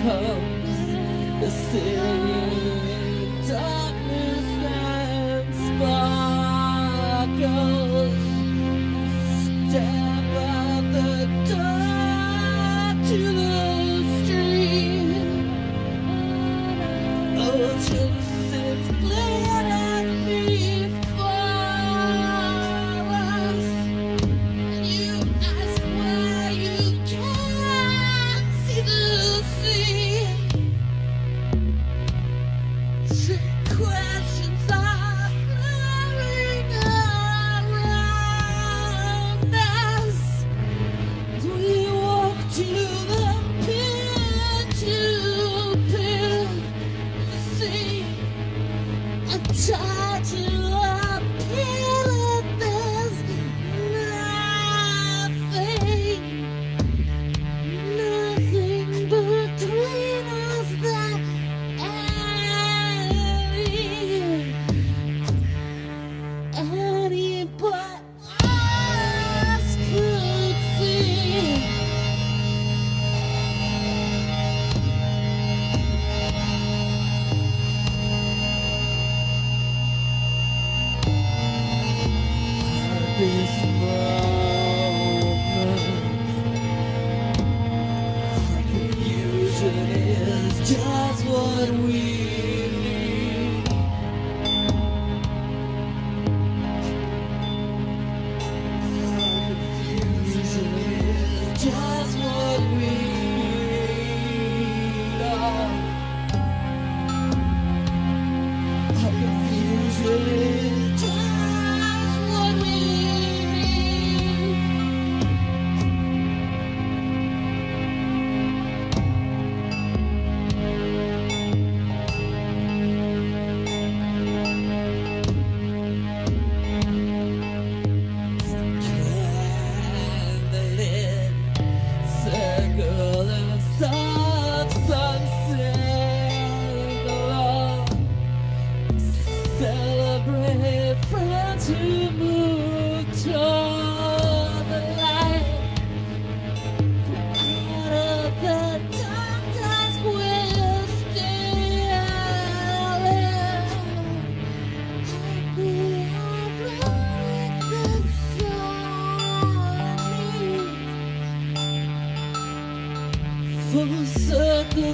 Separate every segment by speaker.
Speaker 1: becomes a city of darkness and sparkles. Stand this.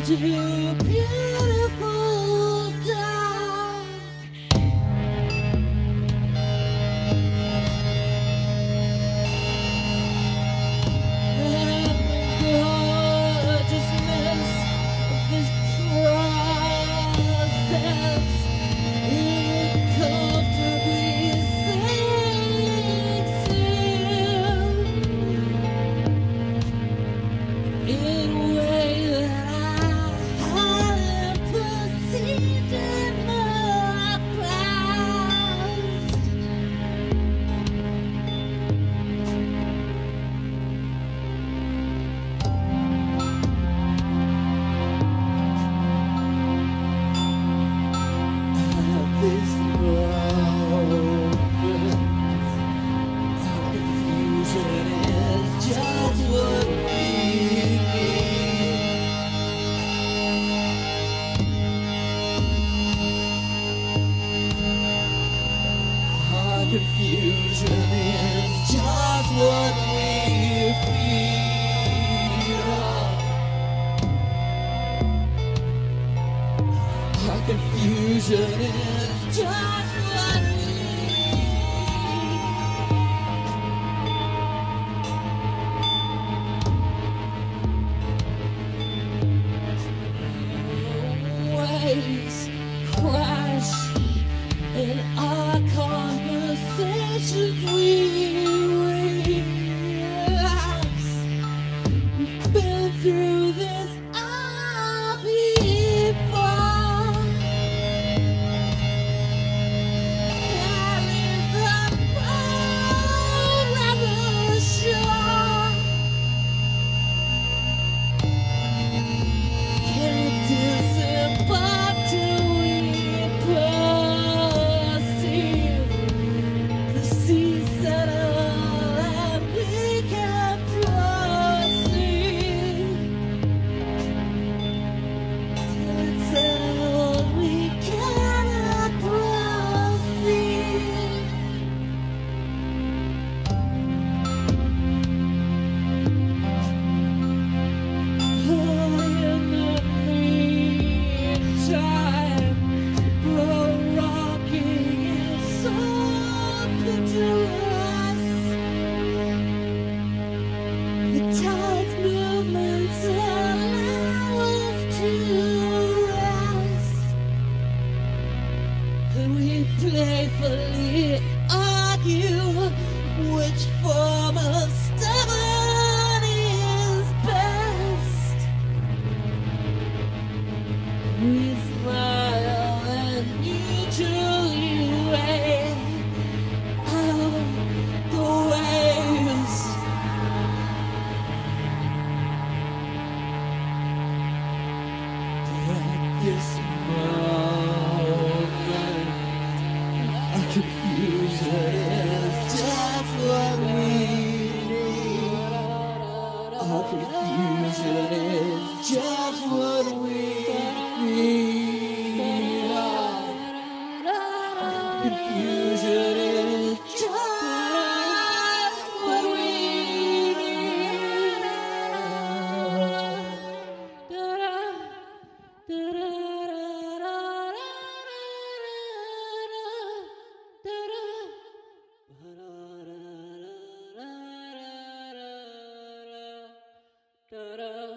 Speaker 1: to. confusion is just
Speaker 2: Sarah.